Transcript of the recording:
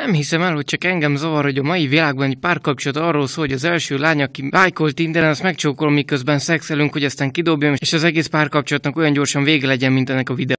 Nem hiszem el, hogy csak engem zavar, hogy a mai világban egy párkapcsolat arról szól, hogy az első lány, aki lájkolt Tinderen, azt megcsókolom, miközben szexelünk, hogy aztán kidobjam, és az egész párkapcsolatnak olyan gyorsan vége legyen, mint ennek a videó.